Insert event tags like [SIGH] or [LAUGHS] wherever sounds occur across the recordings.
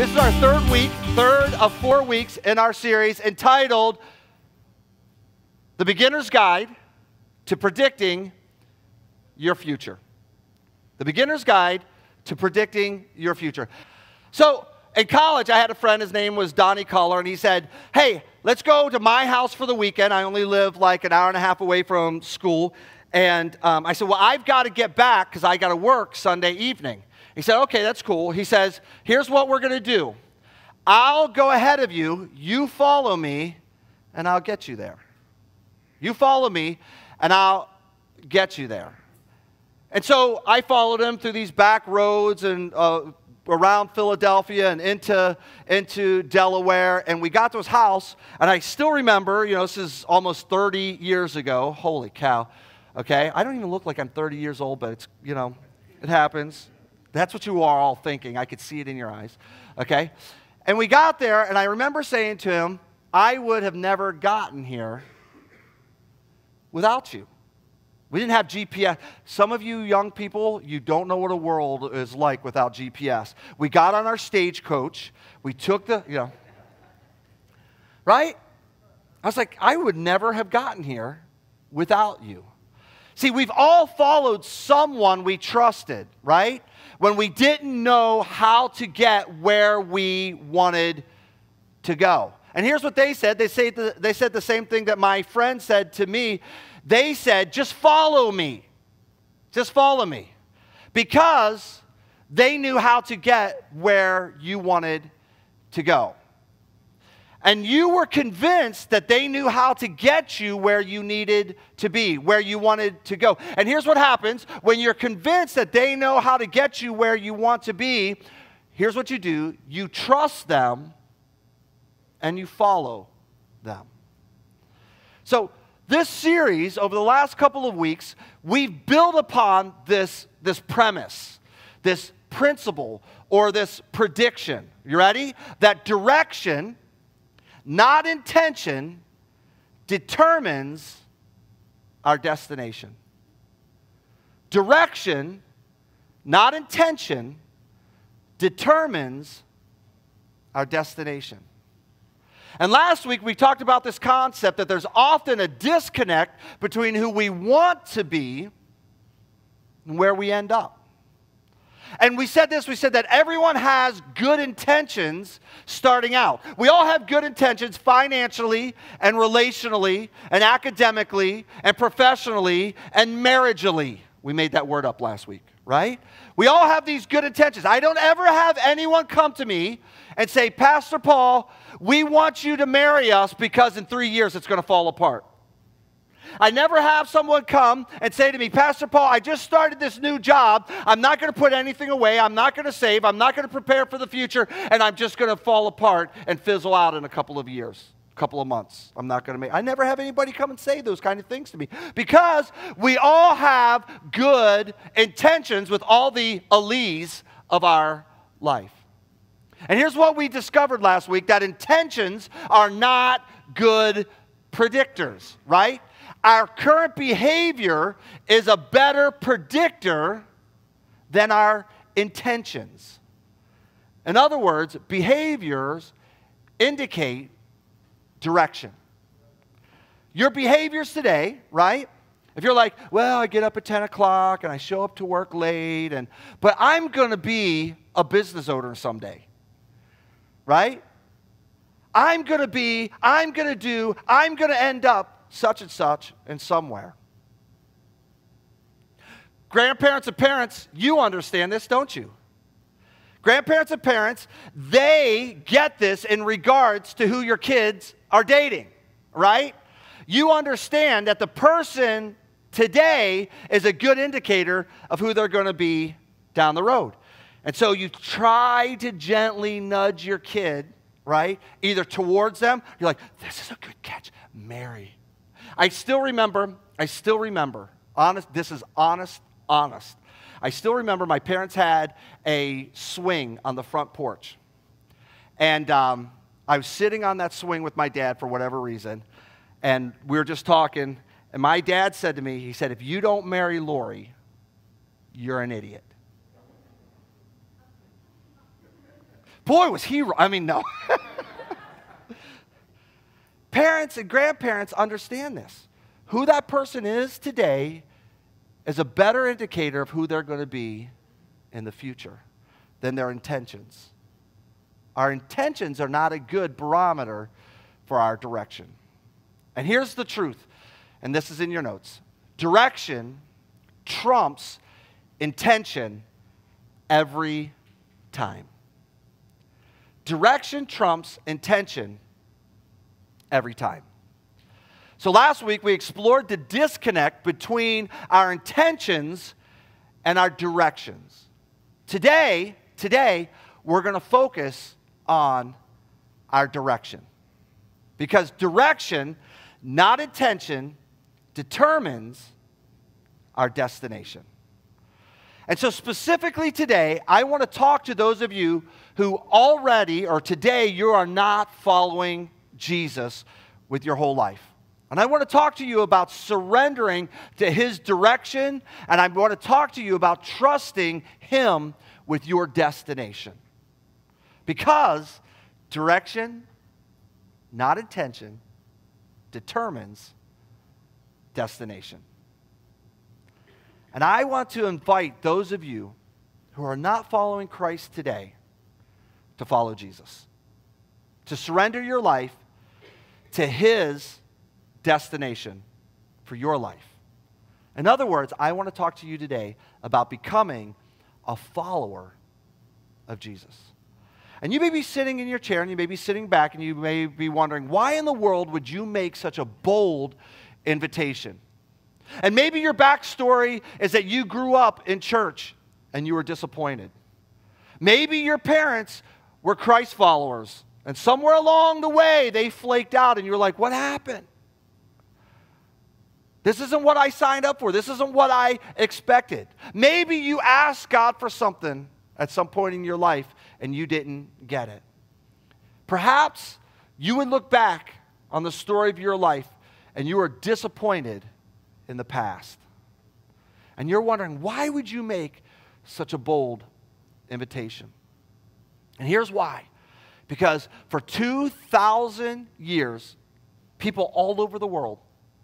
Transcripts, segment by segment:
This is our third week, third of four weeks in our series entitled The Beginner's Guide to Predicting Your Future. The Beginner's Guide to Predicting Your Future. So, in college, I had a friend, his name was Donnie Culler, and he said, Hey, let's go to my house for the weekend. I only live like an hour and a half away from school. And um, I said, Well, I've got to get back because I got to work Sunday evening. He said, Okay, that's cool. He says, Here's what we're going to do I'll go ahead of you, you follow me, and I'll get you there. You follow me, and I'll get you there. And so I followed him through these back roads and uh, around Philadelphia and into, into Delaware. And we got to his house, and I still remember, you know, this is almost 30 years ago. Holy cow. Okay? I don't even look like I'm 30 years old, but it's, you know, it happens. That's what you are all thinking. I could see it in your eyes. Okay? And we got there, and I remember saying to him, I would have never gotten here without you. We didn't have GPS. Some of you young people, you don't know what a world is like without GPS. We got on our stagecoach. We took the, you know, right? I was like, I would never have gotten here without you. See, we've all followed someone we trusted, right? When we didn't know how to get where we wanted to go. And here's what they said. They, say the, they said the same thing that my friend said to me. They said, just follow me. Just follow me. Because they knew how to get where you wanted to go. And you were convinced that they knew how to get you where you needed to be, where you wanted to go. And here's what happens when you're convinced that they know how to get you where you want to be. Here's what you do you trust them and you follow them. So, this series, over the last couple of weeks, we've built upon this, this premise, this principle, or this prediction. You ready? That direction, not intention, determines our destination. Direction, not intention, determines our destination. And last week we talked about this concept that there's often a disconnect between who we want to be and where we end up. And we said this we said that everyone has good intentions starting out. We all have good intentions financially and relationally and academically and professionally and marriageally. We made that word up last week, right? We all have these good intentions. I don't ever have anyone come to me and say, Pastor Paul, we want you to marry us because in three years it's going to fall apart. I never have someone come and say to me, Pastor Paul, I just started this new job. I'm not going to put anything away. I'm not going to save. I'm not going to prepare for the future. And I'm just going to fall apart and fizzle out in a couple of years, a couple of months. I'm not going to make. I never have anybody come and say those kind of things to me because we all have good intentions with all the alleys of our life. And here's what we discovered last week that intentions are not good predictors, right? Our current behavior is a better predictor than our intentions. In other words, behaviors indicate direction. Your behaviors today, right? If you're like, well, I get up at 10 o'clock and I show up to work late, and but I'm gonna be a business owner someday right? I'm going to be, I'm going to do, I'm going to end up such and such and somewhere. Grandparents and parents, you understand this, don't you? Grandparents and parents, they get this in regards to who your kids are dating, right? You understand that the person today is a good indicator of who they're going to be down the road. And so you try to gently nudge your kid, right? Either towards them, you're like, this is a good catch, Mary. I still remember, I still remember, honest, this is honest, honest. I still remember my parents had a swing on the front porch. And um, I was sitting on that swing with my dad for whatever reason. And we were just talking. And my dad said to me, he said, if you don't marry Lori, you're an idiot. Boy, was he, I mean, no. [LAUGHS] Parents and grandparents understand this. Who that person is today is a better indicator of who they're going to be in the future than their intentions. Our intentions are not a good barometer for our direction. And here's the truth, and this is in your notes direction trumps intention every time. Direction trumps intention every time. So last week we explored the disconnect between our intentions and our directions. Today, today we're going to focus on our direction. Because direction, not intention, determines our destination. And so, specifically today, I want to talk to those of you who already or today you are not following Jesus with your whole life. And I want to talk to you about surrendering to His direction, and I want to talk to you about trusting Him with your destination. Because direction, not intention, determines destination. And I want to invite those of you who are not following Christ today to follow Jesus, to surrender your life to His destination for your life. In other words, I want to talk to you today about becoming a follower of Jesus. And you may be sitting in your chair and you may be sitting back and you may be wondering, why in the world would you make such a bold invitation? And maybe your backstory is that you grew up in church and you were disappointed. Maybe your parents were Christ followers and somewhere along the way they flaked out and you're like, what happened? This isn't what I signed up for. This isn't what I expected. Maybe you asked God for something at some point in your life and you didn't get it. Perhaps you would look back on the story of your life and you are disappointed in the past. And you're wondering, why would you make such a bold invitation? And here's why because for 2,000 years, people all over the world,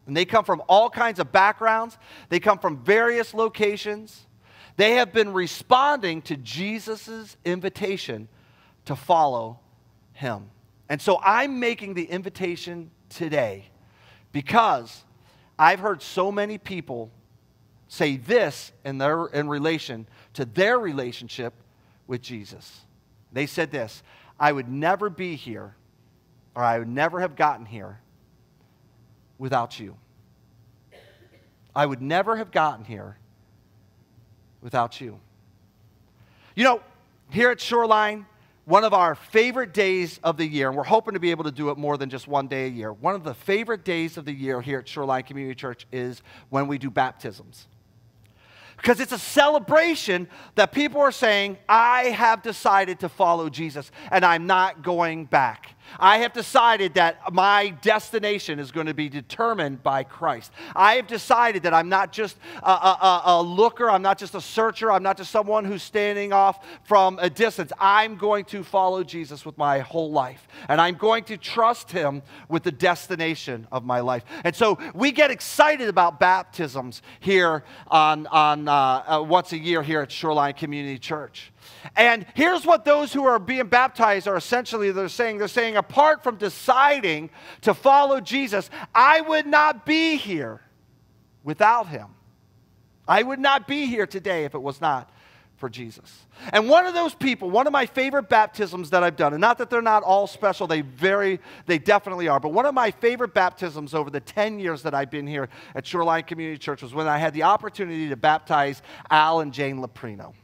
and they come from all kinds of backgrounds, they come from various locations, they have been responding to Jesus' invitation to follow him. And so I'm making the invitation today because I've heard so many people say this in, their, in relation to their relationship with Jesus. They said this I would never be here, or I would never have gotten here without you. I would never have gotten here without you. You know, here at Shoreline, one of our favorite days of the year, and we're hoping to be able to do it more than just one day a year. One of the favorite days of the year here at Shoreline Community Church is when we do baptisms. Because it's a celebration that people are saying, I have decided to follow Jesus and I'm not going back. I have decided that my destination is going to be determined by Christ. I have decided that I'm not just a, a, a, looker, I'm not just a searcher, I'm not just someone who's standing off from a distance. I'm going to follow Jesus with my whole life, and I'm going to trust Him with the destination of my life. And so we get excited about baptisms here on, on uh, uh, once a year here at Shoreline Community Church. And here's what those who are being baptized are essentially they're saying they're saying apart from deciding to follow Jesus, I would not be here without him. I would not be here today if it was not for Jesus. And one of those people, one of my favorite baptisms that I've done, and not that they're not all special, they very, they definitely are, but one of my favorite baptisms over the 10 years that I've been here at Shoreline Community Church was when I had the opportunity to baptize Al and Jane Leprino.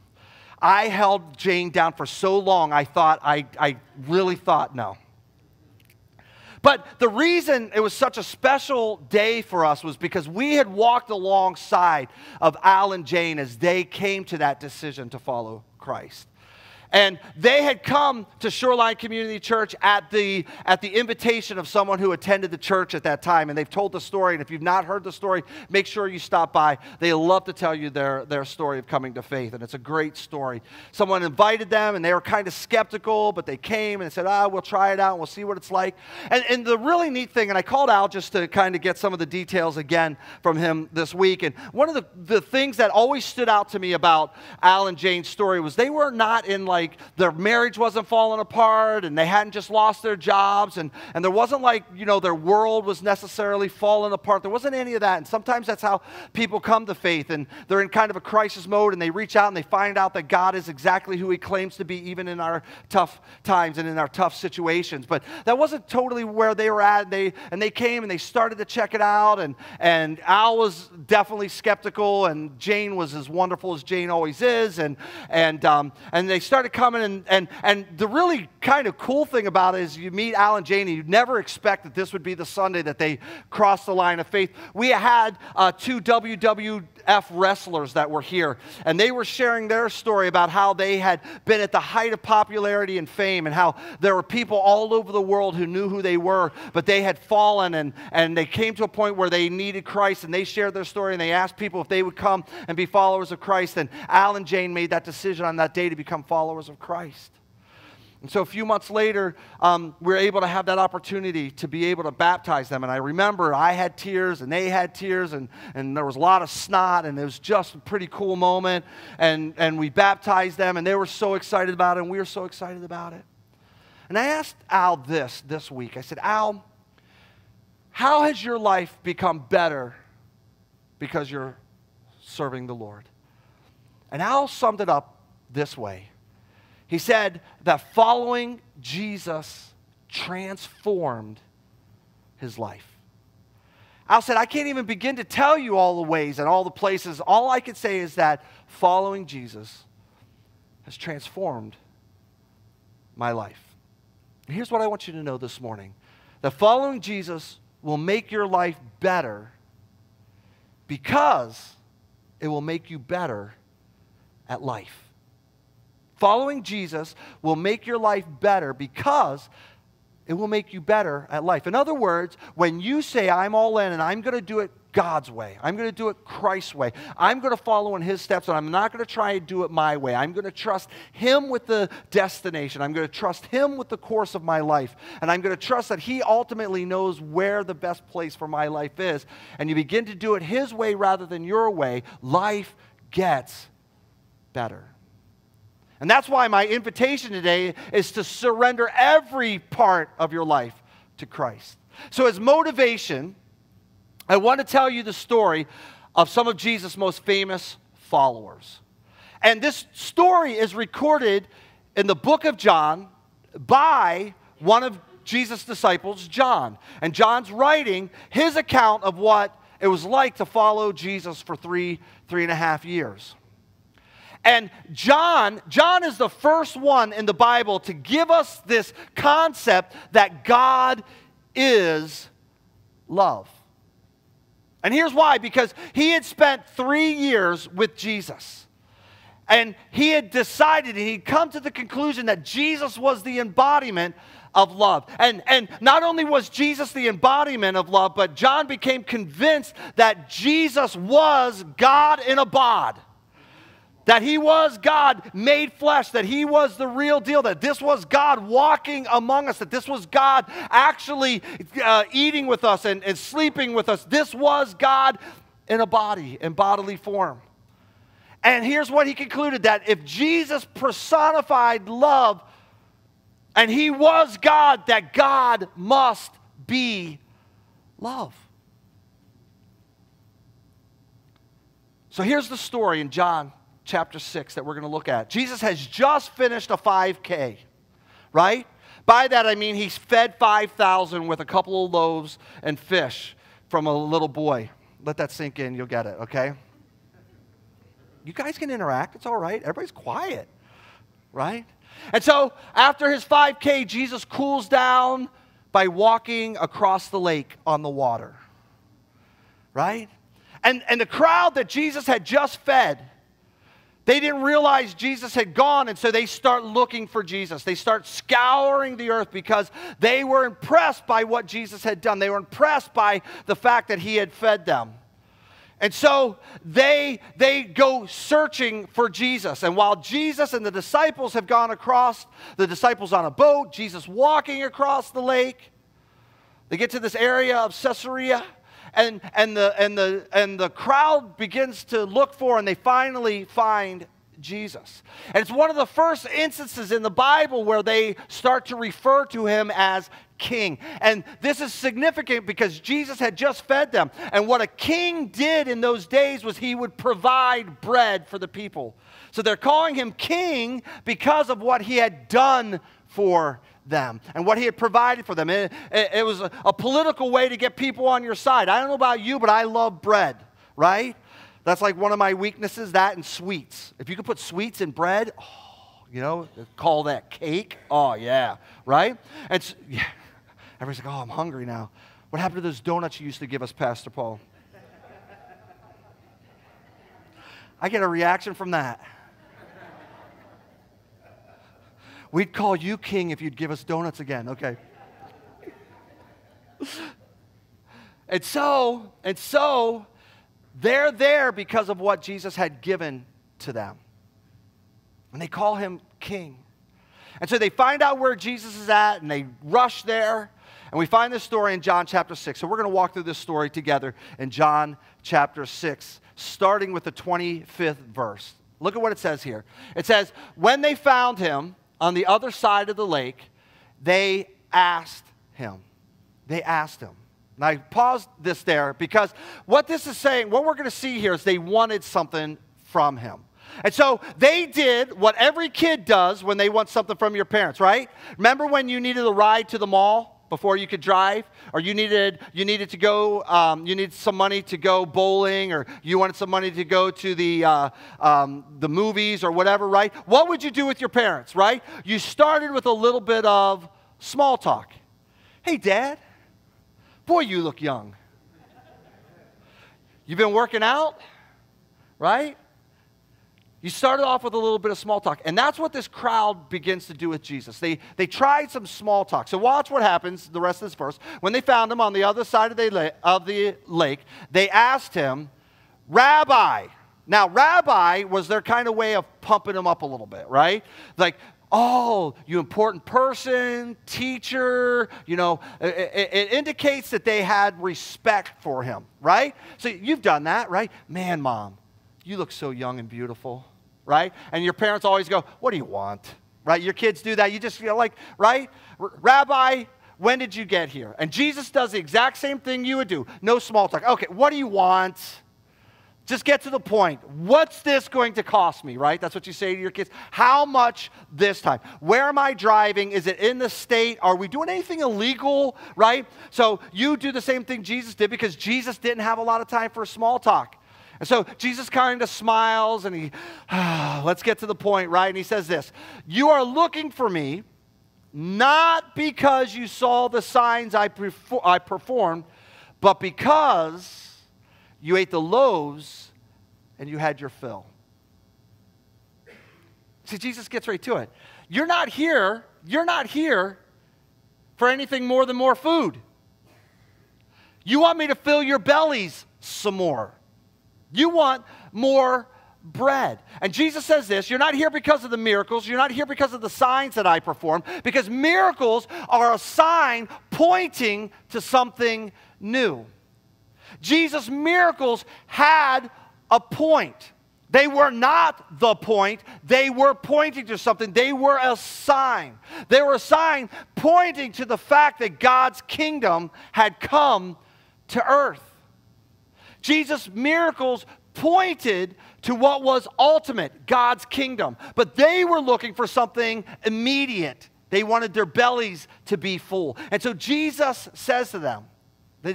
I held Jane down for so long, I thought, I, I really thought no. But the reason it was such a special day for us was because we had walked alongside of Al and Jane as they came to that decision to follow Christ. And they had come to Shoreline Community Church at the, at the invitation of someone who attended the church at that time. And they've told the story. And if you've not heard the story, make sure you stop by. They love to tell you their, their story of coming to faith. And it's a great story. Someone invited them, and they were kind of skeptical, but they came and said, ah, we'll try it out and we'll see what it's like. And, and the really neat thing, and I called Al just to kind of get some of the details again from him this week. And one of the, the things that always stood out to me about Al and Jane's story was they were not in like their marriage wasn't falling apart and they hadn't just lost their jobs and, and there wasn't like, you know, their world was necessarily falling apart. There wasn't any of that. And sometimes that's how people come to faith and they're in kind of a crisis mode and they reach out and they find out that God is exactly who he claims to be even in our tough times and in our tough situations. But that wasn't totally where they were at. And they, and they came and they started to check it out and, and Al was definitely skeptical and Jane was as wonderful as Jane always is. And, and, um, and they started coming, and, and, and the really kind of cool thing about it is you meet Al and Jane, and you'd never expect that this would be the Sunday that they crossed the line of faith. We had uh, two WWF wrestlers that were here, and they were sharing their story about how they had been at the height of popularity and fame, and how there were people all over the world who knew who they were, but they had fallen, and, and they came to a point where they needed Christ, and they shared their story, and they asked people if they would come and be followers of Christ. And Al and Jane made that decision on that day to become followers of Christ. And so a few months later, um, we were able to have that opportunity to be able to baptize them. And I remember I had tears and they had tears, and, and there was a lot of snot, and it was just a pretty cool moment. And, and we baptized them, and they were so excited about it, and we were so excited about it. And I asked Al this this week. I said, Al, how has your life become better because you're serving the Lord? And Al summed it up this way He said that following Jesus transformed his life. Al said, I can't even begin to tell you all the ways and all the places. All I can say is that following Jesus has transformed my life. And here's what I want you to know this morning that following Jesus will make your life better because it will make you better at life. Following Jesus will make your life better because it will make you better at life. In other words, when you say, I'm all in and I'm going to do it God's way, I'm going to do it Christ's way, I'm going to follow in His steps, and I'm not going to try and do it my way. I'm going to trust Him with the destination. I'm going to trust Him with the course of my life. And I'm going to trust that He ultimately knows where the best place for my life is. And you begin to do it His way rather than your way, life gets better. And that's why my invitation today is to surrender every part of your life to Christ. So, as motivation, I want to tell you the story of some of Jesus' most famous followers. And this story is recorded in the book of John by one of Jesus' disciples, John. And John's writing his account of what it was like to follow Jesus for three, three and a half years. And John, John is the first one in the Bible to give us this concept that God is love. And here's why because he had spent three years with Jesus. And he had decided, and he'd come to the conclusion that Jesus was the embodiment of love. And, and not only was Jesus the embodiment of love, but John became convinced that Jesus was God in a bod that he was God made flesh, that he was the real deal, that this was God walking among us, that this was God actually uh, eating with us and, and sleeping with us. This was God in a body, in bodily form. And here's what he concluded that if Jesus personified love and he was God, that God must be love. So here's the story in John chapter 6 that we're going to look at. Jesus has just finished a 5K, right? By that I mean he's fed 5,000 with a couple of loaves and fish from a little boy. Let that sink in, you'll get it, okay? You guys can interact, it's all right. Everybody's quiet, right? And so after his 5K, Jesus cools down by walking across the lake on the water, right? And, and the crowd that Jesus had just fed They didn't realize Jesus had gone, and so they start looking for Jesus. They start scouring the earth because they were impressed by what Jesus had done. They were impressed by the fact that he had fed them. And so they, they go searching for Jesus. And while Jesus and the disciples have gone across, the disciples on a boat, Jesus walking across the lake, they get to this area of Caesarea and, and, the, and, the, and the crowd begins to look for, and they finally find Jesus. And it's one of the first instances in the Bible where they start to refer to him as king. And this is significant because Jesus had just fed them. And what a king did in those days was he would provide bread for the people. So they're calling him king because of what he had done for them and what he had provided for them. It, it, it was a, a political way to get people on your side. I don't know about you, but I love bread, right? That's like one of my weaknesses, that and sweets. If you could put sweets in bread, oh, you know, call that cake. Oh, yeah, right? And [LAUGHS] yeah, everybody's like, oh, I'm hungry now. What happened to those donuts you used to give us, Pastor Paul? I get a reaction from that. We'd call you king if you'd give us donuts again. Okay. and so, and so, they're there because of what Jesus had given to them. And they call him king. And so they find out where Jesus is at and they rush there. And we find this story in John chapter 6. So we're going to walk through this story together in John chapter 6, starting with the 25th verse. Look at what it says here. It says, When they found him, on the other side of the lake, they asked him. They asked him. And I paused this there because what this is saying, what we're going to see here is they wanted something from him. And so they did what every kid does when they want something from your parents, right? Remember when you needed a ride to the mall? Before you could drive, or you needed, you needed to go, um, you needed some money to go bowling, or you wanted some money to go to the, uh, um, the movies or whatever, right? What would you do with your parents, right? You started with a little bit of small talk. Hey, Dad, boy, you look young. You've been working out, right? You started off with a little bit of small talk. And that's what this crowd begins to do with Jesus. They, they tried some small talk. So watch what happens the rest of this verse. When they found him on the other side of the, of the lake, they asked him, Rabbi. Now, rabbi was their kind of way of pumping him up a little bit, right? Like, oh, you important person, teacher, you know, it, it, indicates that they had respect for him, right? So you've done that, right? Man, mom, you look so young and beautiful right? And your parents always go, What do you want? Right? Your kids do that. You just feel like, right? Rabbi, when did you get here? And Jesus does the exact same thing you would do. No small talk. Okay, what do you want? Just get to the point. What's this going to cost me, right? That's what you say to your kids. How much this time? Where am I driving? Is it in the state? Are we doing anything illegal, right? So you do the same thing Jesus did because Jesus didn't have a lot of time for small talk. And so Jesus kind of smiles and he, [SIGHS] let's get to the point, right? And he says this You are looking for me not because you saw the signs I, I performed, but because you ate the loaves and you had your fill. See, Jesus gets right to it. You're not here, you're not here for anything more than more food. You want me to fill your bellies some more. You want more bread. And Jesus says this you're not here because of the miracles, you're not here because of the signs that I perform, because miracles are a sign pointing to something new. Jesus' miracles had a point. They were not the point. They were pointing to something. They were a sign. They were a sign pointing to the fact that God's kingdom had come to earth. Jesus' miracles pointed to what was ultimate, God's kingdom. But they were looking for something immediate. They wanted their bellies to be full. And so Jesus says to them,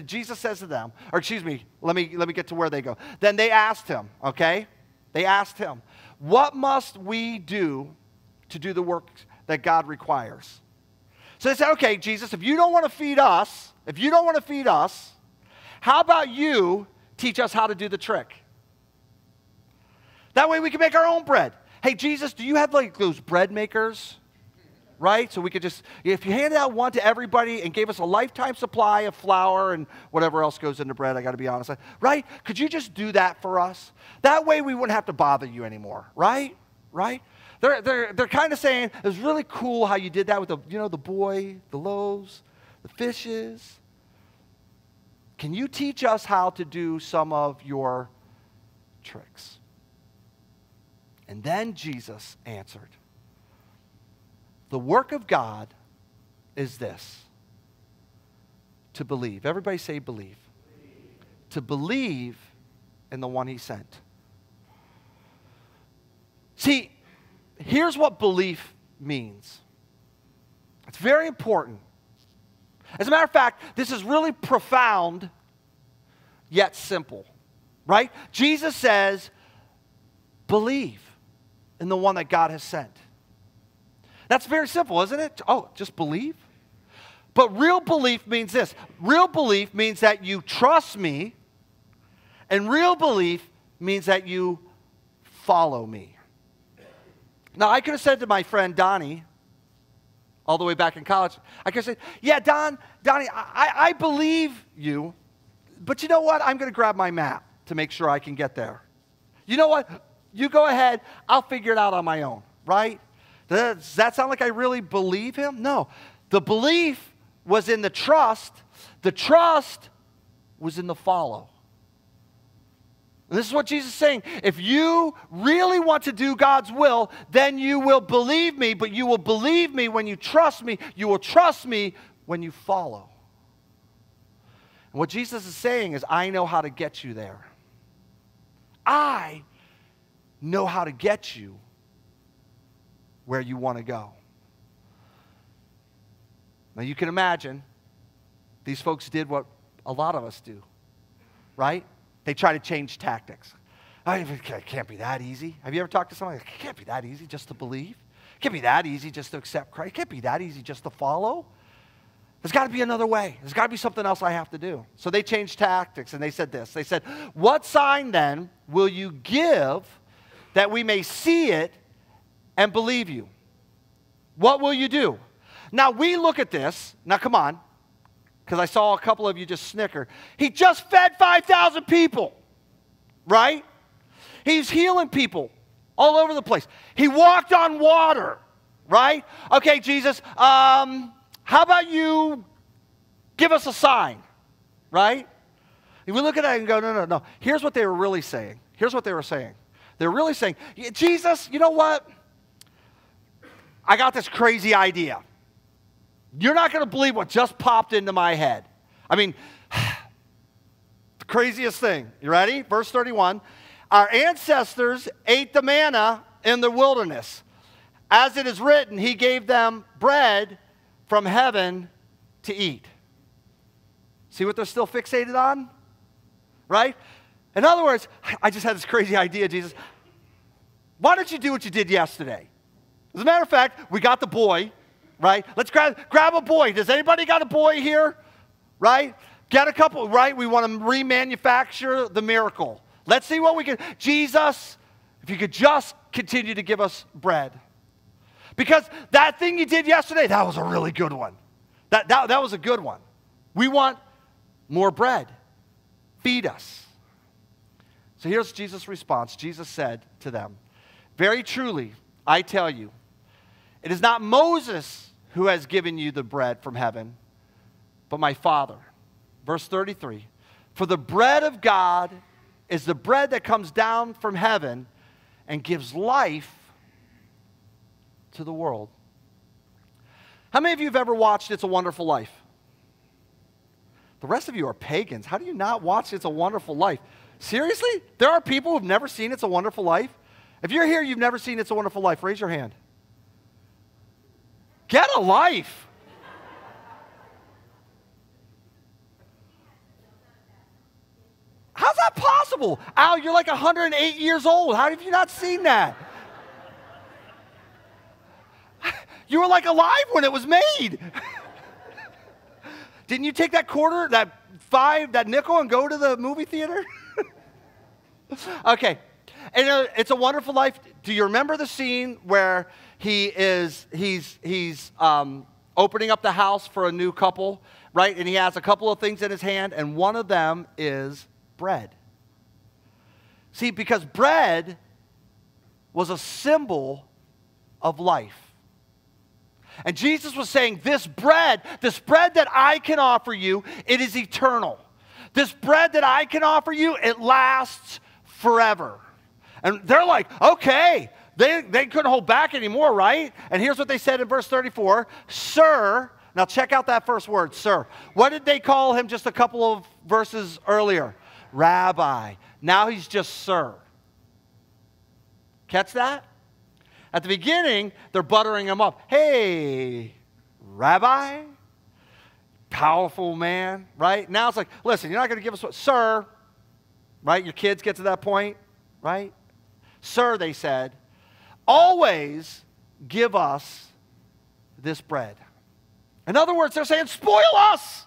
Jesus says to them, or excuse me, let me, let me get to where they go. Then they asked him, okay? They asked him, What must we do to do the work that God requires? So they said, Okay, Jesus, if you don't want to feed us, if you don't want to feed us, how about you teach us how to do the trick. That way we can make our own bread. Hey, Jesus, do you have like those bread makers? Right? So we could just, if you handed out one to everybody and gave us a lifetime supply of flour and whatever else goes into bread, I got to be honest, right? Could you just do that for us? That way we wouldn't have to bother you anymore, right? Right? They're, they're, they're kind of saying it was really cool how you did that with the, you know, the boy, the loaves, the fishes. Can you teach us how to do some of your tricks? And then Jesus answered The work of God is this to believe. Everybody say, believe. believe. To believe in the one he sent. See, here's what belief means it's very important. As a matter of fact, this is really profound yet simple, right? Jesus says, believe in the one that God has sent. That's very simple, isn't it? Oh, just believe? But real belief means this real belief means that you trust me, and real belief means that you follow me. Now, I could have said to my friend Donnie, all the way back in college, I could say, Yeah, Don, Donnie, I, I believe you, but you know what? I'm going to grab my map to make sure I can get there. You know what? You go ahead, I'll figure it out on my own, right? Does that sound like I really believe him? No. The belief was in the trust, the trust was in the follow. And this is what Jesus is saying. If you really want to do God's will, then you will believe me, but you will believe me when you trust me. You will trust me when you follow. And what Jesus is saying is, I know how to get you there. I know how to get you where you want to go. Now, you can imagine these folks did what a lot of us do, right? They try to change tactics. it can't be that easy. Have you ever talked to someone? Like, It can't be that easy just to believe. It can't be that easy just to accept Christ. It can't be that easy just to follow. There's got to be another way. There's got to be something else I have to do. So they changed tactics and they said this. They said, What sign then will you give that we may see it and believe you? What will you do? Now we look at this. Now come on, because I saw a couple of you just snicker. He just fed 5,000 people, right? He's healing people all over the place. He walked on water, right? Okay, Jesus, um, how about you give us a sign, right? And we look at that and go, no, no, no. Here's what they were really saying. Here's what they were saying. They're really saying, Jesus, you know what? I got this crazy idea. You're not going to believe what just popped into my head. I mean, [SIGHS] the craziest thing. You ready? Verse 31. Our ancestors ate the manna in the wilderness. As it is written, he gave them bread from heaven to eat. See what they're still fixated on? Right? In other words, [SIGHS] I just had this crazy [LAUGHS] idea, Jesus. Why don't you do what you did yesterday? As a matter of fact, we got the boy, right? Let's grab, grab a boy. Does anybody got a boy here? Right? Get a couple, right? We want to remanufacture the miracle. Let's see what we can. Jesus, if you could just continue to give us bread. Because that thing you did yesterday, that was a really good one. That, that, that was a good one. We want more bread. Feed us. So here's Jesus' response. Jesus said to them, Very truly, I tell you, it is not Moses who has given you the bread from heaven, but my Father. Verse 33 For the bread of God is the bread that comes down from heaven and gives life to the world. How many of you have ever watched It's a Wonderful Life? The rest of you are pagans. How do you not watch It's a Wonderful Life? Seriously? There are people who've never seen It's a Wonderful Life? If you're here, you've never seen It's a Wonderful Life, raise your hand. Get a life. How's that possible? Al, you're like 108 years old. How have you not seen that? [LAUGHS] You were like alive when it was made. [LAUGHS] Didn't you take that quarter, that five, that nickel, and go to the movie theater? [LAUGHS] okay. And uh, it's a wonderful life. Do you remember the scene where he is he's he's um, opening up the house for a new couple, right? And he has a couple of things in his hand, and one of them is bread. See, because bread was a symbol of life. And Jesus was saying, This bread, this bread that I can offer you, it is eternal. This bread that I can offer you, it lasts forever. And they're like, Okay. They, they couldn't hold back anymore, right? And here's what they said in verse 34 Sir, now check out that first word, sir. What did they call him just a couple of verses earlier? Rabbi. Now he's just sir. Catch that? At the beginning, they're buttering him up. Hey, Rabbi, powerful man, right? Now it's like, listen, you're not going to give us what, sir, right? Your kids get to that point, right? Sir, they said, always give us this bread. In other words, they're saying, spoil us.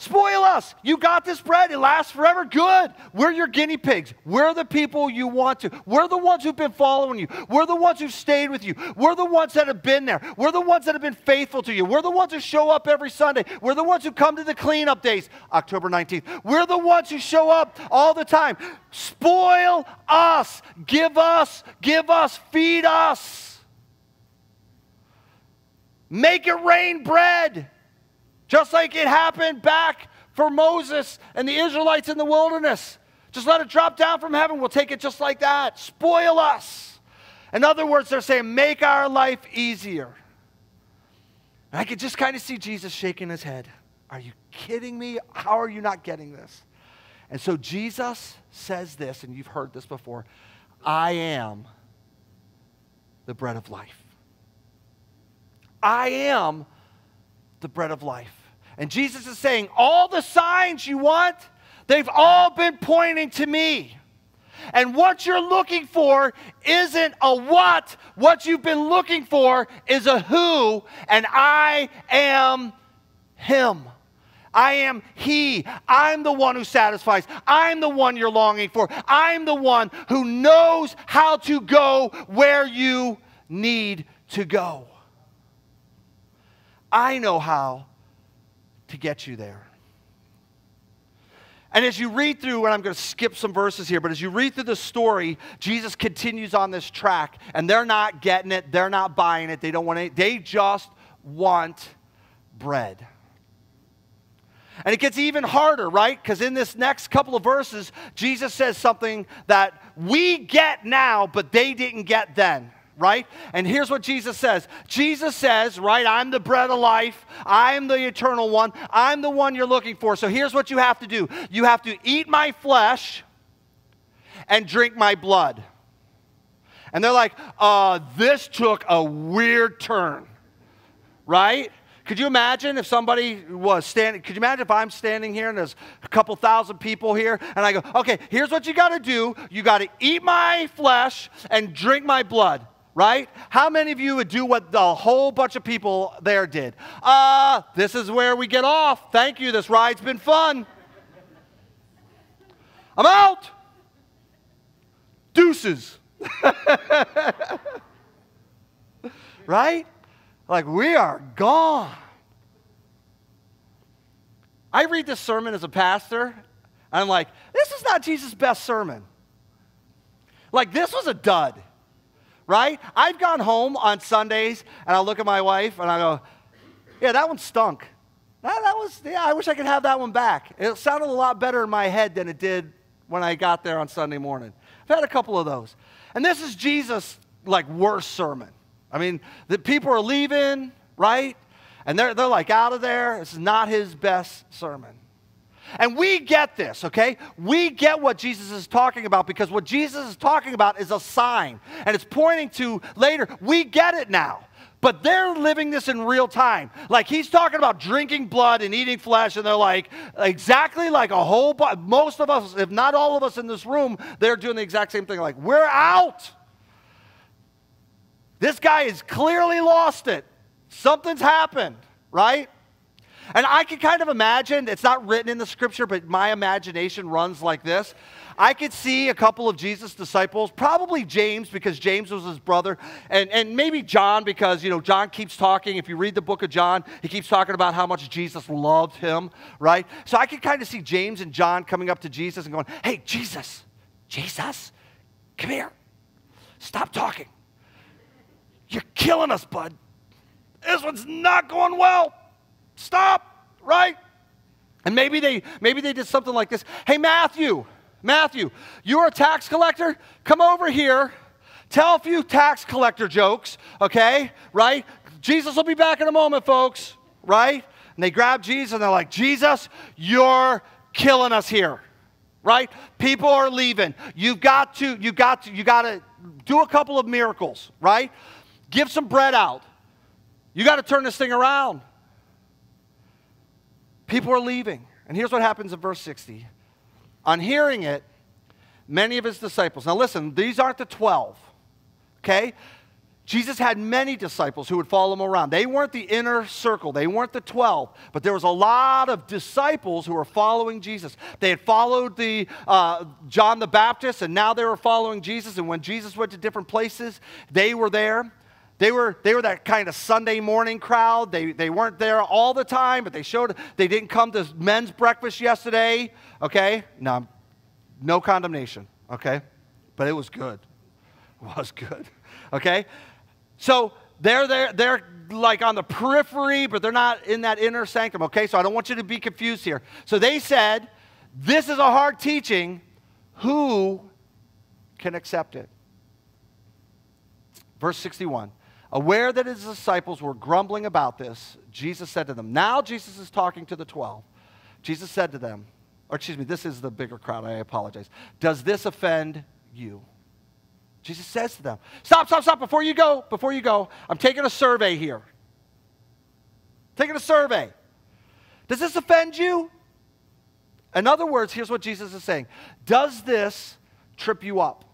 Spoil us. You got this bread. It lasts forever. Good. We're your guinea pigs. We're the people you want to. We're the ones who've been following you. We're the ones who've stayed with you. We're the ones that have been there. We're the ones that have been faithful to you. We're the ones who show up every Sunday. We're the ones who come to the cleanup days, October 19th. We're the ones who show up all the time. Spoil us. Give us, give us, feed us. Make it rain bread. Just like it happened back for Moses and the Israelites in the wilderness. Just let it drop down from heaven. We'll take it just like that. Spoil us. In other words, they're saying, make our life easier. And I could just kind of see Jesus shaking his head. Are you kidding me? How are you not getting this? And so Jesus says this, and you've heard this before I am the bread of life. I am the bread of life. And Jesus is saying, all the signs you want, they've all been pointing to me. And what you're looking for isn't a what. What you've been looking for is a who, and I am Him. I am He. I'm the one who satisfies. I'm the one you're longing for. I'm the one who knows how to go where you need to go. I know how to get you there. And as you read through, and I'm going to skip some verses here, but as you read through the story, Jesus continues on this track, and they're not getting it, they're not buying it, they don't want it, they just want bread. And it gets even harder, right? Because in this next couple of verses, Jesus says something that we get now, but they didn't get then right? And here's what Jesus says Jesus says, right, I'm the bread of life, I'm the eternal one, I'm the one you're looking for. So here's what you have to do you have to eat my flesh and drink my blood. And they're like, uh, this took a weird turn, right? Could you imagine if somebody was standing? Could you imagine if I'm standing here and there's a couple thousand people here and I go, okay, here's what you got to do. You got to eat my flesh and drink my blood right? How many of you would do what the whole bunch of people there did? Uh, this is where we get off. Thank you. This ride's been fun. I'm out. Deuces. [LAUGHS] right? Like we are gone. I read this sermon as a pastor, and I'm like, this is not Jesus' best sermon. Like, this was a dud right? I've gone home on Sundays and I'll look at my wife and I go, yeah, that one stunk. That, that was, yeah, I wish I could have that one back. It sounded a lot better in my head than it did when I got there on Sunday morning. I've had a couple of those. And this is Jesus' like worst sermon. I mean, the people are leaving, right? And they're, they're like out of there. This is not his best sermon. And we get this, okay? We get what Jesus is talking about because what Jesus is talking about is a sign. And it's pointing to later. We get it now. But they're living this in real time. Like he's talking about drinking blood and eating flesh, and they're like, exactly like a whole bunch. Most of us, if not all of us in this room, they're doing the exact same thing. Like, we're out. This guy has clearly lost it. Something's happened, right? And I can kind of imagine, it's not written in the scripture, but my imagination runs like this. I could see a couple of Jesus' disciples, probably James because James was his brother, and, and maybe John because, you know, John keeps talking. If you read the book of John, he keeps talking about how much Jesus loved him, right? So I could kind of see James and John coming up to Jesus and going, Hey, Jesus, Jesus, come here. Stop talking. You're killing us, bud. This one's not going well. Stop, right? And maybe they maybe they did something like this. Hey, Matthew, Matthew, you're a tax collector? Come over here. Tell a few tax collector jokes, okay? Right? Jesus will be back in a moment, folks, right? And they grab Jesus and they're like, Jesus, you're killing us here, right? People are leaving. You've got to, you got to, you got to do a couple of miracles, right? Give some bread out. You got to turn this thing around. People are leaving. And here's what happens in verse 60. On hearing it, many of his disciples, now listen, these aren't the 12, okay? Jesus had many disciples who would follow him around. They weren't the inner circle, they weren't the 12, but there was a lot of disciples who were following Jesus. They had followed the, uh, John the Baptist, and now they were following Jesus. And when Jesus went to different places, they were there. They were, they were that kind of Sunday morning crowd. They, they weren't there all the time, but they showed, they didn't come to men's breakfast yesterday okay? No, no condemnation, okay? But it was good. [LAUGHS] It was good, [LAUGHS] okay? So they're there, they're like on the periphery, but they're not in that inner sanctum, okay? So I don't want you to be confused here. So they said, This is a hard teaching. Who can accept it? Verse 61. Aware that his disciples were grumbling about this, Jesus said to them, Now Jesus is talking to the 12. Jesus said to them, or excuse me, this is the bigger crowd, I apologize. Does this offend you? Jesus says to them, Stop, stop, stop, before you go, before you go, I'm taking a survey here. Taking a survey. Does this offend you? In other words, here's what Jesus is saying Does this trip you up?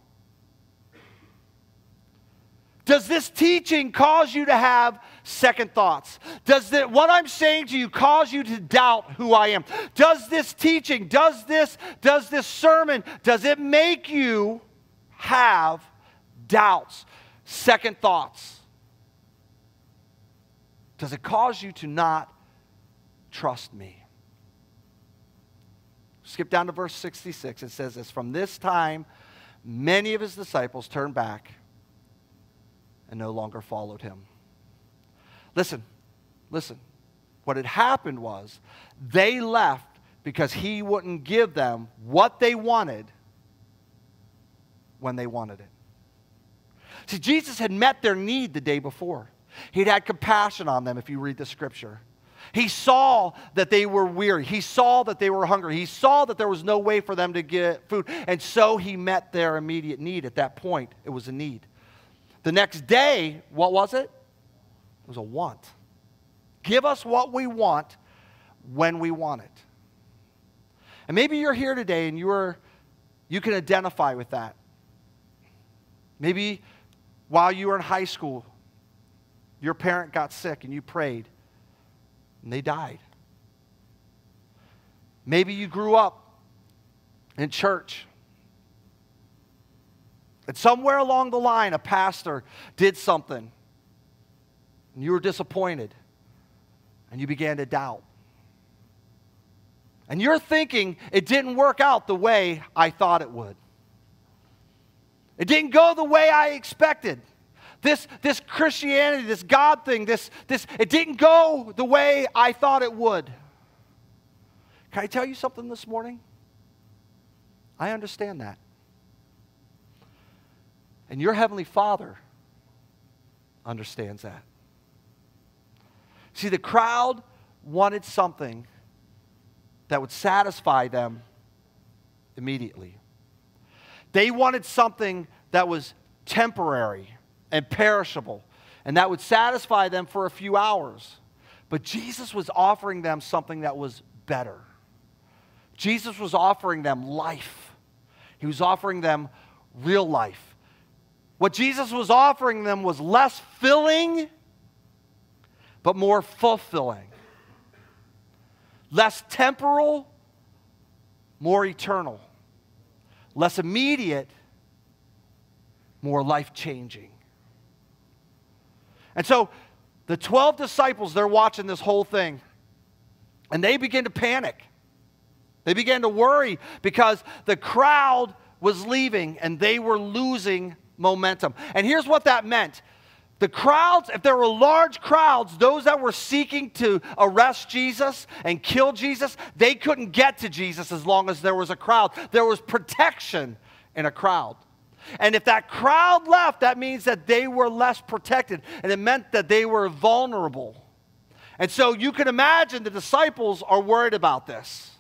Does this teaching cause you to have second thoughts? Does the, what I'm saying to you cause you to doubt who I am? Does this teaching, does this, does this sermon, does it make you have doubts, second thoughts? Does it cause you to not trust me? Skip down to verse 66. It says this From this time, many of his disciples turned back and no longer followed him. Listen, listen. What had happened was they left because he wouldn't give them what they wanted when they wanted it. See, Jesus had met their need the day before. He'd had compassion on them, if you read the scripture. He saw that they were weary. He saw that they were hungry. He saw that there was no way for them to get food. And so he met their immediate need. At that point, it was a need. The next day, what was it? It was a want. Give us what we want when we want it. And maybe you're here today and you're, you can identify with that. Maybe while you were in high school, your parent got sick and you prayed and they died. Maybe you grew up in church and somewhere along the line, a pastor did something and you were disappointed and you began to doubt. And you're thinking it didn't work out the way I thought it would. It didn't go the way I expected. This, this Christianity, this God thing, this, this, it didn't go the way I thought it would. Can I tell you something this morning? I understand that. And your Heavenly Father understands that. See, the crowd wanted something that would satisfy them immediately. They wanted something that was temporary and perishable, and that would satisfy them for a few hours. But Jesus was offering them something that was better. Jesus was offering them life, He was offering them real life. What Jesus was offering them was less filling but more fulfilling. less temporal, more eternal, less immediate, more life changing. And so the 12 disciples, they're watching this whole thing, and they begin to panic. They began to worry because the crowd was leaving and they were losing momentum. And here's what that meant the crowds, if there were large crowds, those that were seeking to arrest Jesus and kill Jesus, they couldn't get to Jesus as long as there was a crowd. There was protection in a crowd. And if that crowd left, that means that they were less protected, and it meant that they were vulnerable. And so you can imagine the disciples are worried about this.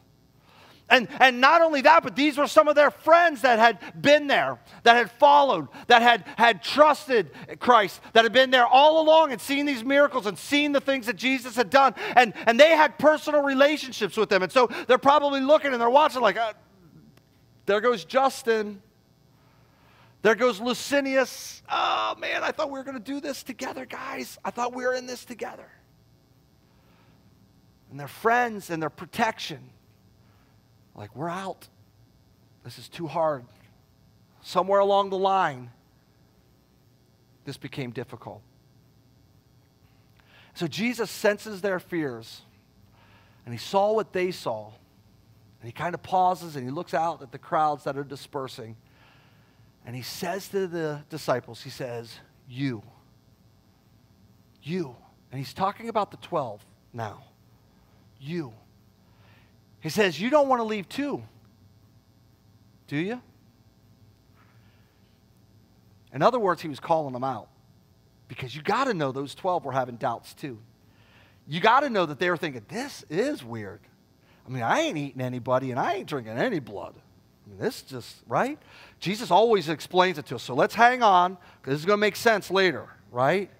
And, and not only that, but these were some of their friends that had been there, that had followed, that had, had trusted Christ, that had been there all along and seen these miracles and seen the things that Jesus had done. And, and they had personal relationships with them. And so they're probably looking and they're watching, like, uh, there goes Justin. There goes Lucinius. Oh, man, I thought we were going to do this together, guys. I thought we were in this together. And their friends and their protection like, we're out. This is too hard. Somewhere along the line, this became difficult. So Jesus senses their fears, and he saw what they saw. And he kind of pauses and he looks out at the crowds that are dispersing. And he says to the disciples, He says, You. You. And he's talking about the 12 now. You. He says, You don't want to leave too, do you? In other words, he was calling them out because you got to know those 12 were having doubts too. You got to know that they were thinking, This is weird. I mean, I ain't eating anybody and I ain't drinking any blood. I mean, this just, right? Jesus always explains it to us. So let's hang on because this is going to make sense later, right?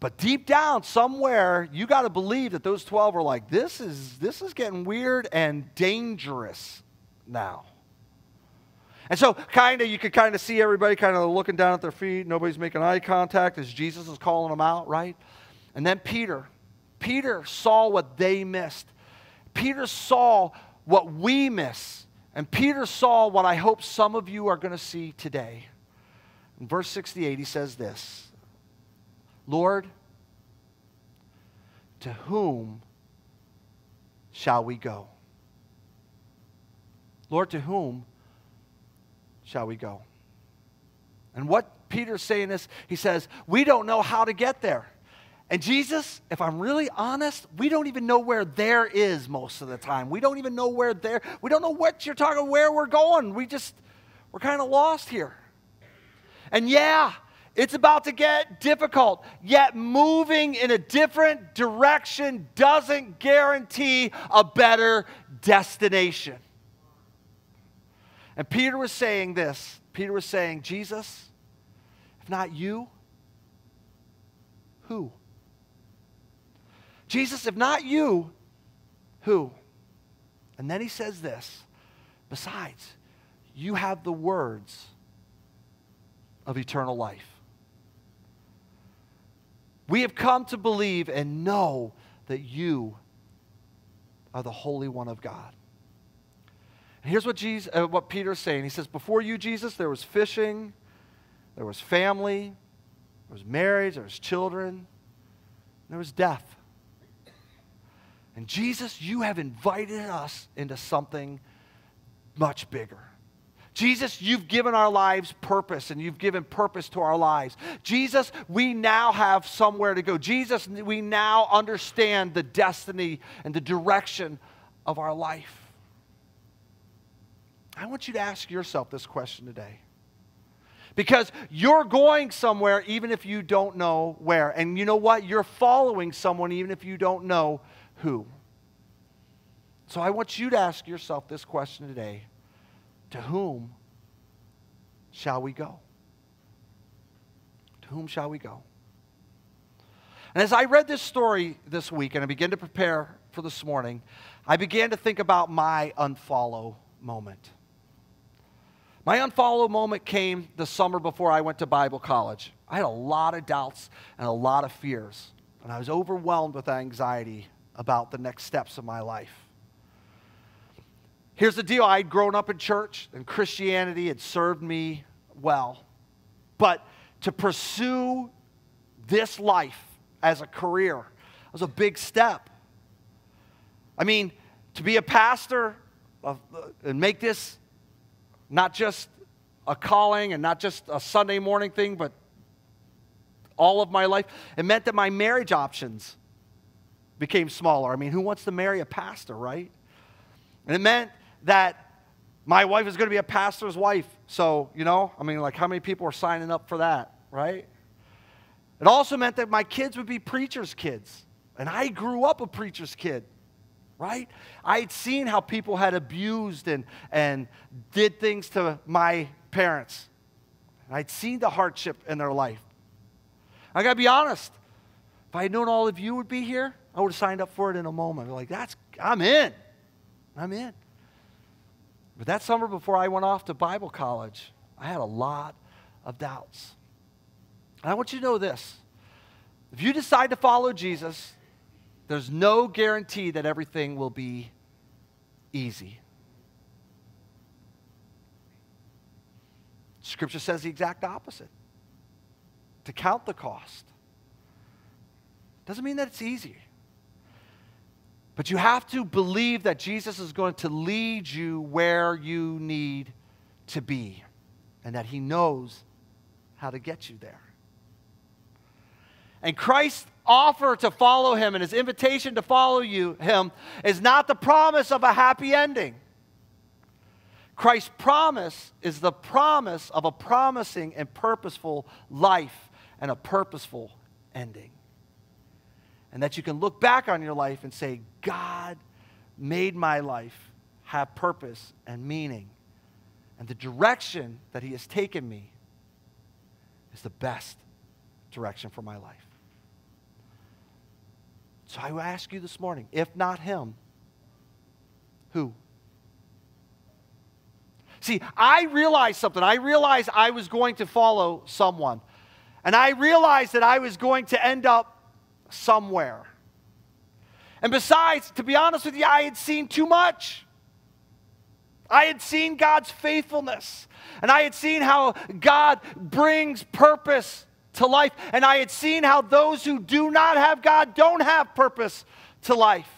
But deep down, somewhere, you got to believe that those 12 are like, this is, this is getting weird and dangerous now. And so, kind of, you could kind of see everybody kind of looking down at their feet. Nobody's making eye contact as Jesus is calling them out, right? And then Peter. Peter saw what they missed. Peter saw what we miss. And Peter saw what I hope some of you are going to see today. In verse 68, he says this Lord, to whom shall we go? Lord, to whom shall we go? And what Peter's saying is, he says, we don't know how to get there. And Jesus, if I'm really honest, we don't even know where there is most of the time. We don't even know where there, we don't know what you're talking, where we're going. We just, we're kind of lost here. And yeah, it's about to get difficult, yet moving in a different direction doesn't guarantee a better destination. And Peter was saying this Peter was saying, Jesus, if not you, who? Jesus, if not you, who? And then he says this besides, you have the words of eternal life. We have come to believe and know that you are the Holy One of God. And here's what, Jesus, uh, what Peter's saying. He says, Before you, Jesus, there was fishing, there was family, there was marriage, there was children, there was death. And Jesus, you have invited us into something much bigger. Jesus, you've given our lives purpose and you've given purpose to our lives. Jesus, we now have somewhere to go. Jesus, we now understand the destiny and the direction of our life. I want you to ask yourself this question today. Because you're going somewhere even if you don't know where. And you know what? You're following someone even if you don't know who. So I want you to ask yourself this question today to whom shall we go? To whom shall we go? And as I read this story this week and I began to prepare for this morning, I began to think about my unfollow moment. My unfollow moment came the summer before I went to Bible college. I had a lot of doubts and a lot of fears, and I was overwhelmed with anxiety about the next steps of my life. Here's the deal I'd grown up in church, and Christianity had served me well. But to pursue this life as a career was a big step. I mean, to be a pastor uh, and make this not just a calling and not just a Sunday morning thing, but all of my life, it meant that my marriage options became smaller. I mean, who wants to marry a pastor, right? And it meant that my wife is going to be a pastor's wife. So, you know, I mean, like, how many people are signing up for that, right? It also meant that my kids would be preachers' kids. And I grew up a preacher's kid, right? I had seen how people had abused and, and did things to my parents. And I'd seen the hardship in their life. I got to be honest. If I had known all of you would be here, I would have signed up for it in a moment. like, that's, I'm in. I'm in. But that summer before I went off to Bible college, I had a lot of doubts. And I want you to know this if you decide to follow Jesus, there's no guarantee that everything will be easy. Scripture says the exact opposite to count the cost. Doesn't mean that it's easy. But you have to believe that Jesus is going to lead you where you need to be and that He knows how to get you there. And Christ's offer to follow Him and His invitation to follow you, Him is not the promise of a happy ending. Christ's promise is the promise of a promising and purposeful life and a purposeful ending. And that you can look back on your life and say, God made my life have purpose and meaning. And the direction that He has taken me is the best direction for my life. So I will ask you this morning if not Him, who? See, I realized something. I realized I was going to follow someone. And I realized that I was going to end up somewhere. And besides, to be honest with you, I had seen too much. I had seen God's faithfulness. And I had seen how God brings purpose to life. And I had seen how those who do not have God don't have purpose to life.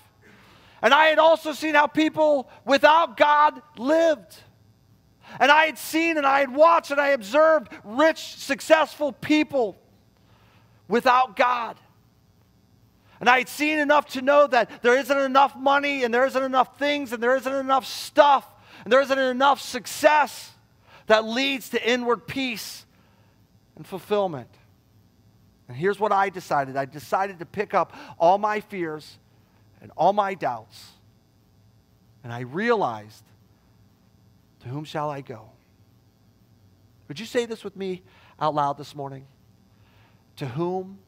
And I had also seen how people without God lived. And I had seen and I had watched and I observed rich, successful people without God. And I had seen enough to know that there isn't enough money and there isn't enough things and there isn't enough stuff and there isn't enough success that leads to inward peace and fulfillment. And here's what I decided I decided to pick up all my fears and all my doubts. And I realized to whom shall I go? Would you say this with me out loud this morning? To whom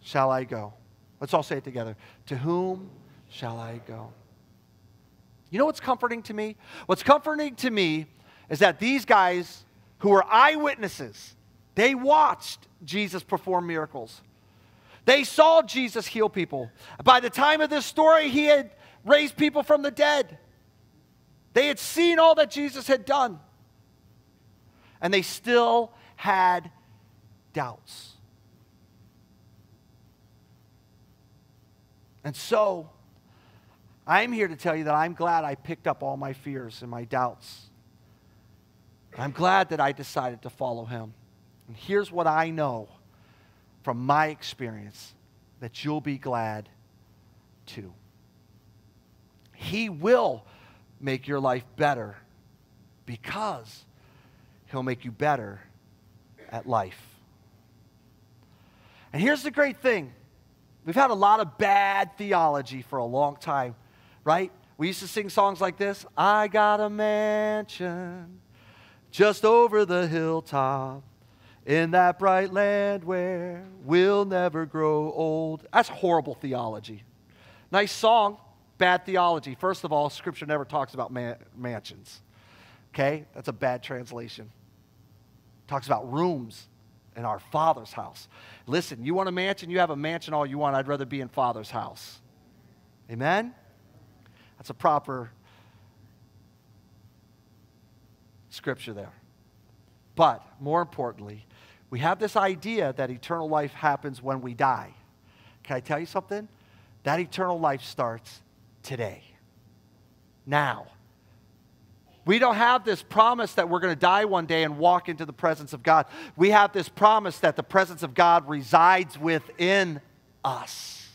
shall I go? Let's all say it together. To whom shall I go? You know what's comforting to me? What's comforting to me is that these guys who were eyewitnesses, they watched Jesus perform miracles. They saw Jesus heal people. By the time of this story, he had raised people from the dead. They had seen all that Jesus had done. And they still had doubts. And so, I'm here to tell you that I'm glad I picked up all my fears and my doubts. I'm glad that I decided to follow him. And here's what I know from my experience that you'll be glad too. He will make your life better because he'll make you better at life. And here's the great thing we've had a lot of bad theology for a long time, right? We used to sing songs like this I got a mansion just over the hilltop in that bright land where we'll never grow old. That's horrible theology. Nice song, bad theology. First of all, Scripture never talks about man- mansions. Okay? That's a bad translation. talks about rooms in our Father's house. Listen, you want a mansion? You have a mansion all you want. I'd rather be in Father's house. Amen? That's a proper scripture there. But more importantly, we have this idea that eternal life happens when we die. Can I tell you something? That eternal life starts today, now. We don't have this promise that we're going to die one day and walk into the presence of God. We have this promise that the presence of God resides within us.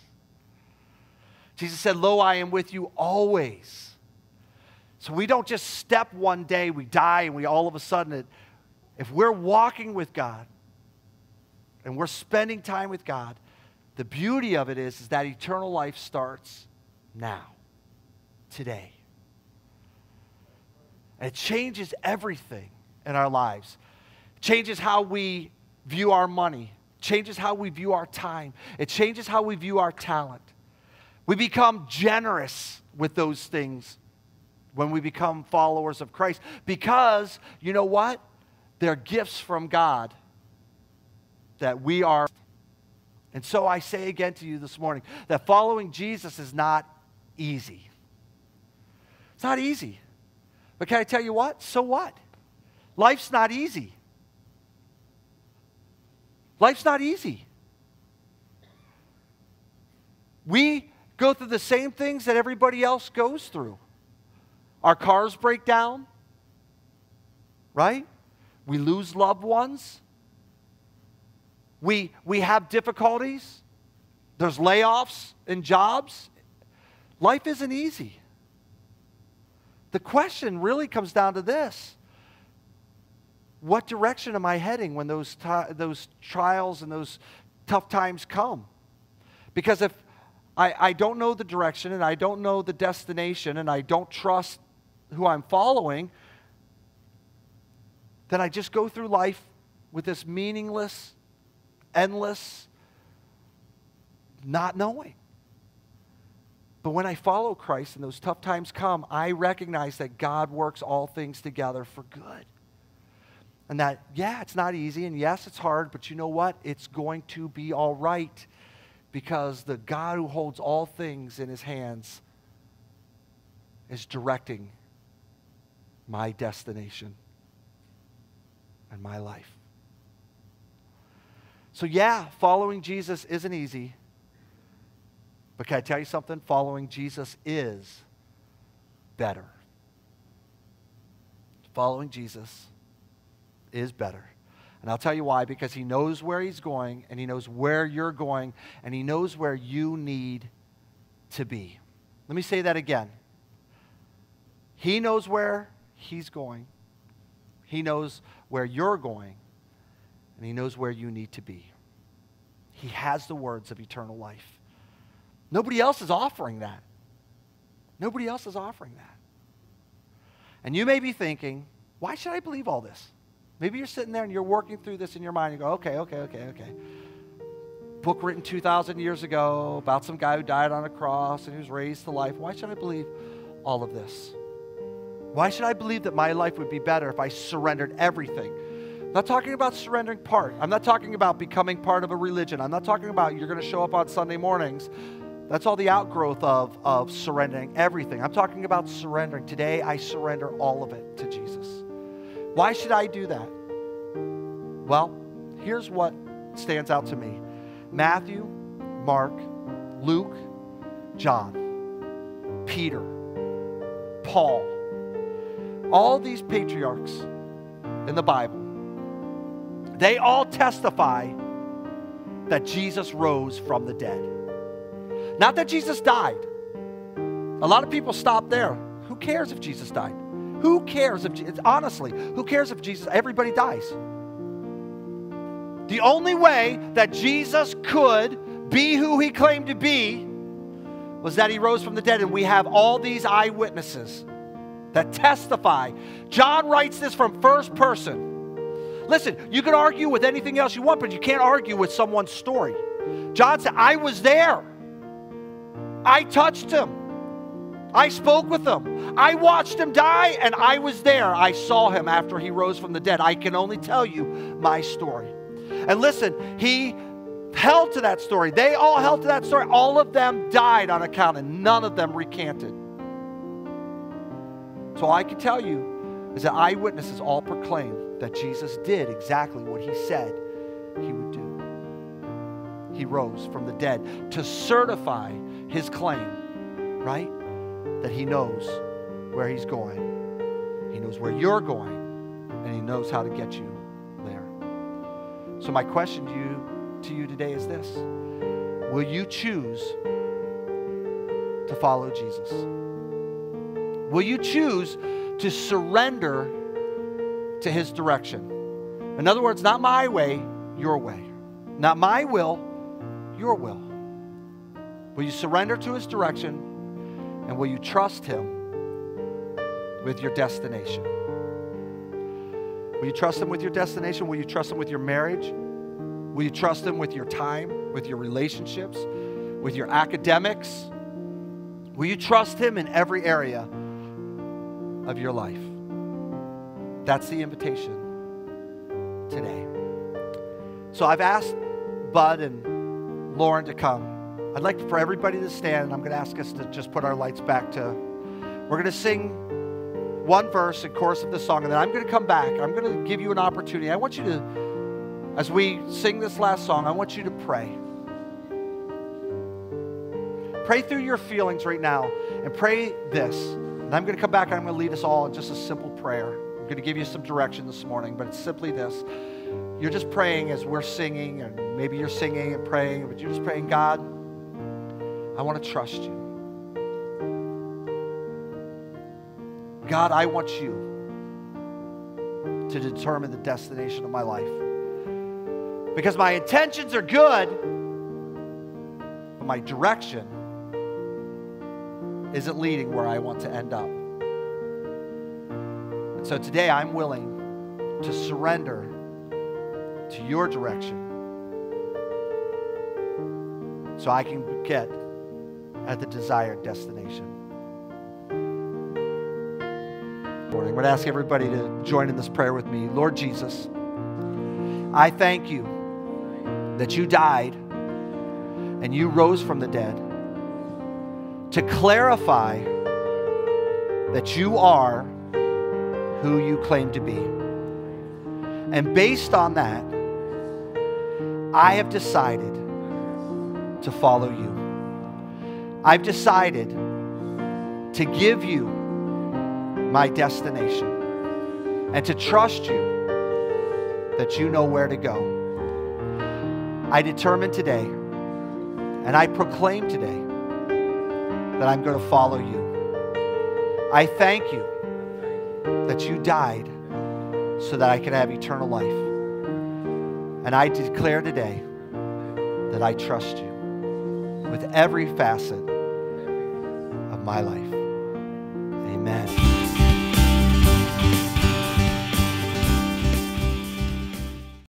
Jesus said, Lo, I am with you always. So we don't just step one day, we die, and we all of a sudden, it, if we're walking with God and we're spending time with God, the beauty of it is, is that eternal life starts now, today. And it changes everything in our lives. It changes how we view our money, changes how we view our time, it changes how we view our talent. We become generous with those things when we become followers of Christ because, you know what? They're gifts from God that we are. And so I say again to you this morning that following Jesus is not easy. It's not easy. But can I tell you what? So what? Life's not easy. Life's not easy. We go through the same things that everybody else goes through. Our cars break down, right? We lose loved ones. We, we have difficulties. There's layoffs in jobs. Life isn't easy. The question really comes down to this What direction am I heading when those, those trials and those tough times come? Because if I, I don't know the direction and I don't know the destination and I don't trust who I'm following, then I just go through life with this meaningless, endless, not knowing. But when I follow Christ and those tough times come, I recognize that God works all things together for good. And that, yeah, it's not easy, and yes, it's hard, but you know what? It's going to be all right because the God who holds all things in his hands is directing my destination and my life. So, yeah, following Jesus isn't easy. But can I tell you something? Following Jesus is better. Following Jesus is better. And I'll tell you why because he knows where he's going, and he knows where you're going, and he knows where you need to be. Let me say that again. He knows where he's going, he knows where you're going, and he knows where you need to be. He has the words of eternal life. Nobody else is offering that. Nobody else is offering that. And you may be thinking, why should I believe all this? Maybe you're sitting there and you're working through this in your mind. You go, okay, okay, okay, okay. Book written 2,000 years ago about some guy who died on a cross and he was raised to life. Why should I believe all of this? Why should I believe that my life would be better if I surrendered everything? I'm not talking about surrendering part. I'm not talking about becoming part of a religion. I'm not talking about you're going to show up on Sunday mornings that's all the outgrowth of, of surrendering everything. I'm talking about surrendering. Today, I surrender all of it to Jesus. Why should I do that? Well, here's what stands out to me Matthew, Mark, Luke, John, Peter, Paul, all these patriarchs in the Bible, they all testify that Jesus rose from the dead. Not that Jesus died. A lot of people stop there. Who cares if Jesus died? Who cares if, honestly, who cares if Jesus, everybody dies? The only way that Jesus could be who he claimed to be was that he rose from the dead, and we have all these eyewitnesses that testify. John writes this from first person. Listen, you can argue with anything else you want, but you can't argue with someone's story. John said, I was there. I touched him. I spoke with him. I watched him die, and I was there. I saw him after he rose from the dead. I can only tell you my story. And listen, he held to that story. They all held to that story. All of them died on account, and none of them recanted. So I can tell you is that eyewitnesses all proclaim that Jesus did exactly what he said he would do. He rose from the dead to certify his claim, right? That he knows where he's going. He knows where you're going, and he knows how to get you there. So my question to you to you today is this. Will you choose to follow Jesus? Will you choose to surrender to his direction? In other words, not my way, your way. Not my will, your will. Will you surrender to his direction and will you trust him with your destination? Will you trust him with your destination? Will you trust him with your marriage? Will you trust him with your time, with your relationships, with your academics? Will you trust him in every area of your life? That's the invitation today. So I've asked Bud and Lauren to come. I'd like for everybody to stand, and I'm going to ask us to just put our lights back to. We're going to sing one verse and chorus of the song, and then I'm going to come back. I'm going to give you an opportunity. I want you to, as we sing this last song, I want you to pray. Pray through your feelings right now and pray this. And I'm going to come back and I'm going to lead us all in just a simple prayer. I'm going to give you some direction this morning, but it's simply this. You're just praying as we're singing, and maybe you're singing and praying, but you're just praying, God, I want to trust you. God, I want you to determine the destination of my life. Because my intentions are good, but my direction isn't leading where I want to end up. And so today I'm willing to surrender to your direction so I can get at the desired destination. Morning. I'm going to ask everybody to join in this prayer with me. Lord Jesus, I thank you that you died and you rose from the dead to clarify that you are who you claim to be. And based on that, I have decided to follow you. I've decided to give you my destination and to trust you that you know where to go. I determine today and I proclaim today that I'm going to follow you. I thank you that you died so that I can have eternal life. And I declare today that I trust you with every facet my life.